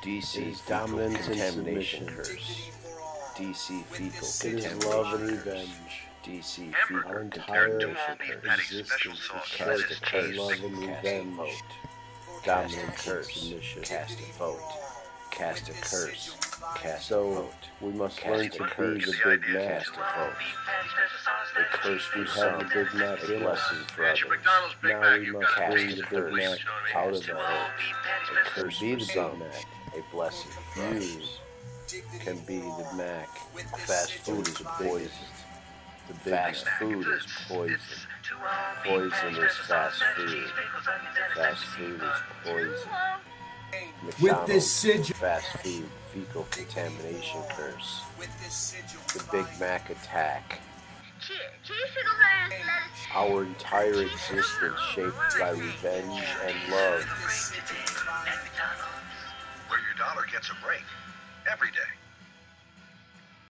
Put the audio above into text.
DC dominance and contamination submission. curse. DC fecal It is contamination love and revenge. DC Our fecal entire contamination curse. existence is Cast cast a a curse. love and revenge. vote. Cast and curse. submission. Cast a vote. Cast a curse. Cast a So vote. we must Cast learn a to be curse. the Big Mac. Cast a vote. A curse We have the Big Mac A in blessing for others. Now we You've must got bring the Big curse. Mac You know what I mean? out of Cast a the vote. vote. Curse Be the Big some. A blessing. You can be the Mac. Fast food is poison. The Fast food is poison. Poison is fast food. Fast food is poison. With McDonald's this sigil. fast food fecal contamination curse. The Big Mac attack. Our entire existence shaped by revenge and love. Gets a break every day.